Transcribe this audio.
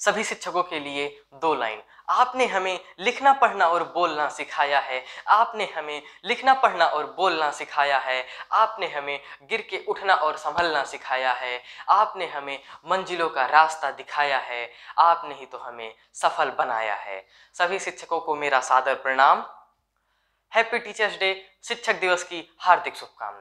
सभी शिक्षकों के लिए दो लाइन। आपने हमें लिखना, पढ़ना और बोलना सिखाया है। आपने हमें लिखना, पढ़ना और बोलना सिखाया है। आपने हमें गिर के उठना और संभलना सिखाया है। आपने हमें मंजिलों का रास्ता दिखाया है। आपने ही तो हमें सफल बनाया है। सभी शिक्षकों को मेरा सादर प्रणाम। हैप्पी टीचर्स डे शिक्षक दिवस की हार्दिक शुभकामनाएँ।